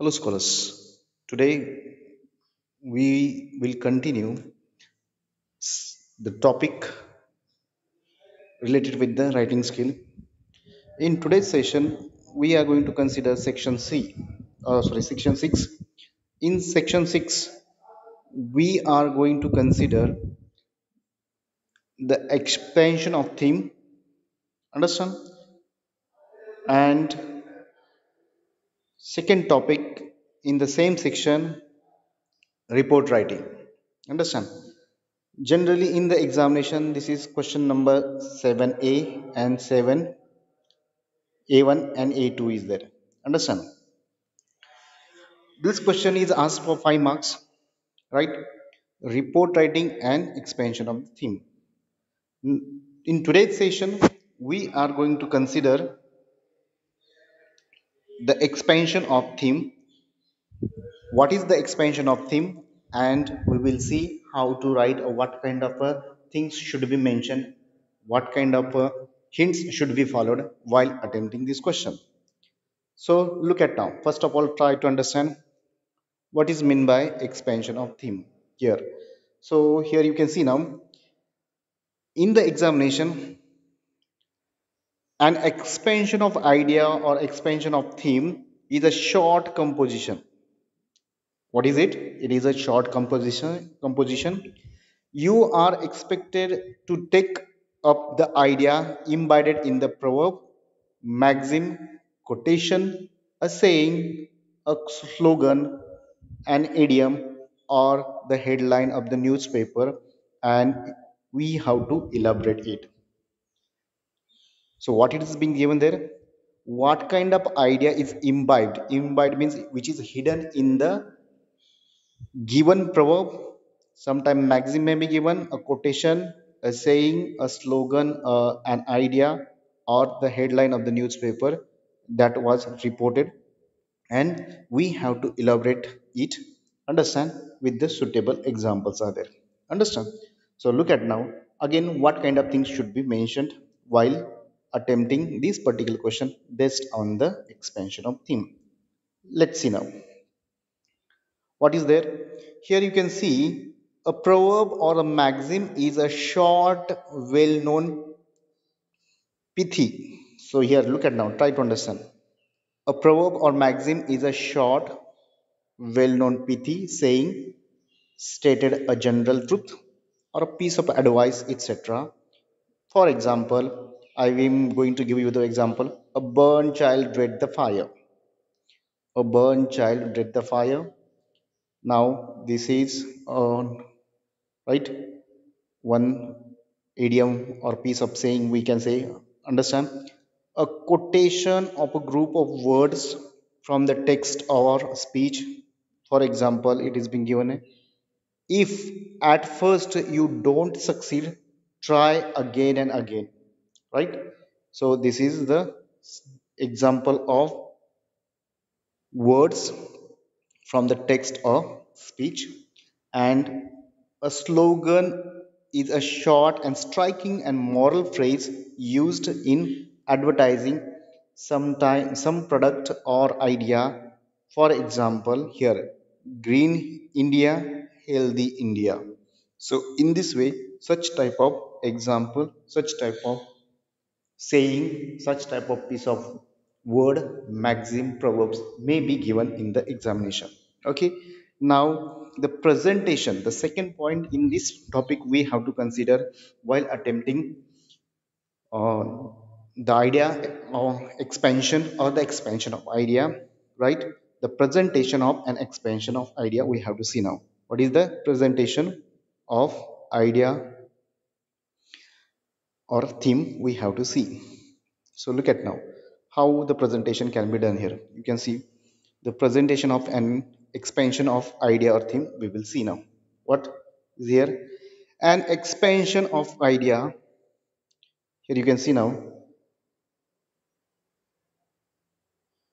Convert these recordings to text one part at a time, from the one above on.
Hello, scholars. Today we will continue the topic related with the writing skill. In today's session, we are going to consider section C, uh, sorry, section 6. In section 6, we are going to consider the expansion of theme, understand? And second topic in the same section, report writing, understand? Generally, in the examination, this is question number 7a and 7 a1 and a2 is there. Understand? This question is asked for 5 marks, right? Report writing and expansion of the theme. In today's session, we are going to consider the expansion of theme. What is the expansion of theme? And we will see how to write what kind of uh, things should be mentioned, what kind of uh, hints should be followed while attempting this question. So look at now. First of all, try to understand what is meant by expansion of theme here. So here you can see now in the examination an expansion of idea or expansion of theme is a short composition. What is it? It is a short composition composition. You are expected to take up the idea embedded in the proverb, maxim, quotation, a saying, a slogan, an idiom, or the headline of the newspaper, and we have to elaborate it. So, what it is being given there? What kind of idea is imbibed? Imbibed means which is hidden in the given proverb Sometimes maxim may be given a quotation a saying a slogan uh, an idea or the headline of the newspaper that was reported and we have to elaborate it understand with the suitable examples are there understand so look at now again what kind of things should be mentioned while attempting this particular question based on the expansion of theme. Let's see now. What is there? Here you can see a proverb or a maxim is a short well known pithy. So here look at now try to understand. A proverb or maxim is a short well known pithy saying stated a general truth or a piece of advice etc for example i am going to give you the example. A burned child dread the fire. A burned child dread the fire. Now this is uh, right? One idiom or piece of saying we can say understand? A quotation of a group of words from the text or speech. For example it is being given if at first you don't succeed try again and again right? So this is the example of words from the text or speech. And a slogan is a short and striking and moral phrase used in advertising sometime some product or idea. For example here green india healthy india. So in this way such type of example such type of saying such type of piece of word maxim proverbs may be given in the examination. Okay? Now the presentation the second point in this topic we have to consider while attempting uh, the idea or expansion or the expansion of idea right? The presentation of an expansion of idea we have to see now. What is the presentation of idea or theme we have to see. So look at now. How the presentation can be done here. You can see the presentation of an expansion of idea or theme we will see now. What is here? An expansion of idea. Here you can see now.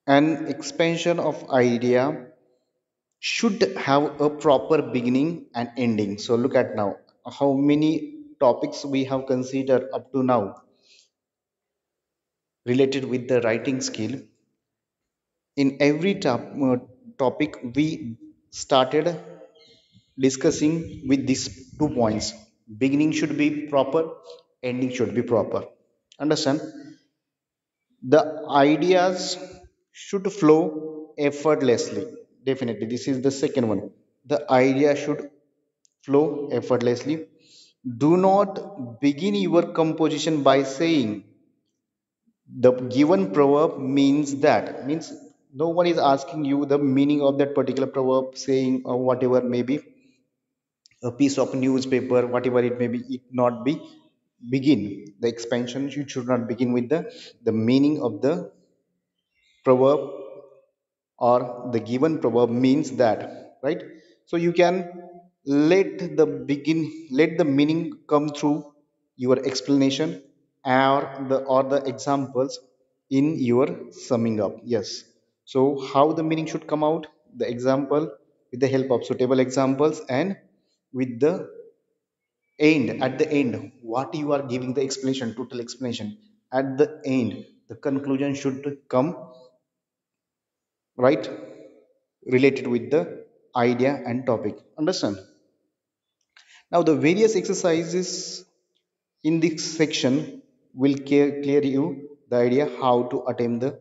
An expansion of idea should have a proper beginning and ending. So look at now. How many topics we have considered up to now related with the writing skill. In every top, uh, topic we started discussing with these two points. Beginning should be proper ending should be proper. Understand? The ideas should flow effortlessly. Definitely this is the second one. The idea should flow effortlessly do not begin your composition by saying the given proverb means that. Means no one is asking you the meaning of that particular proverb saying or whatever maybe a piece of newspaper whatever it may be it not be begin. The expansion you should not begin with the the meaning of the proverb or the given proverb means that right? So you can let the begin let the meaning come through your explanation or the or the examples in your summing up. Yes. So how the meaning should come out? The example with the help of suitable examples and with the end at the end what you are giving the explanation total explanation. At the end the conclusion should come right related with the idea and topic. Understand now the various exercises in this section will clear, you the idea how to attempt the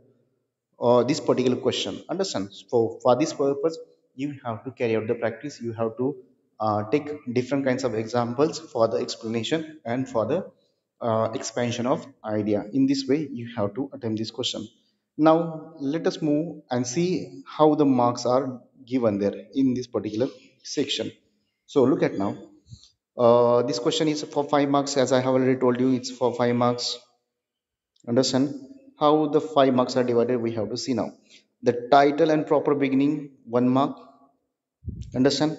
uh, this particular question. Understand? So for this purpose you have to carry out the practice. You have to uh, take different kinds of examples for the explanation and for the uh, expansion of idea. In this way you have to attempt this question. Now let us move and see how the marks are given there in this particular section. So look at now uh, this question is for 5 marks. As i have already told you it's for 5 marks. Understand? How the 5 marks are divided we have to see now. The title and proper beginning 1 mark. Understand?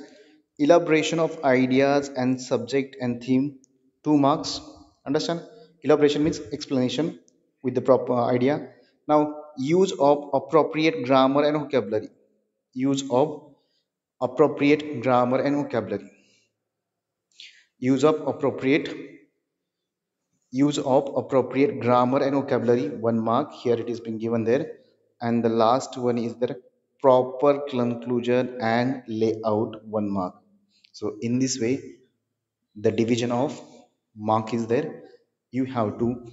Elaboration of ideas and subject and theme 2 marks. Understand? Elaboration means explanation with the proper idea. Now use of appropriate grammar and vocabulary. Use of appropriate grammar and vocabulary use of appropriate use of appropriate grammar and vocabulary one mark here it is being given there. And the last one is the proper conclusion and layout one mark. So in this way the division of mark is there. You have to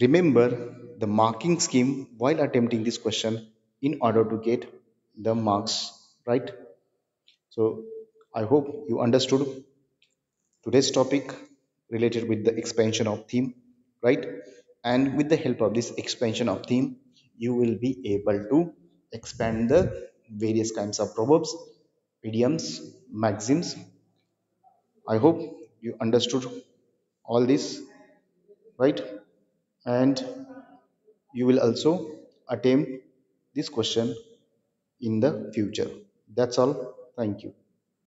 remember the marking scheme while attempting this question in order to get the marks right. So i hope you understood today's topic related with the expansion of theme right? And with the help of this expansion of theme you will be able to expand the various kinds of proverbs idioms maxims. I hope you understood all this right? And you will also attempt this question in the future. That's all. Thank you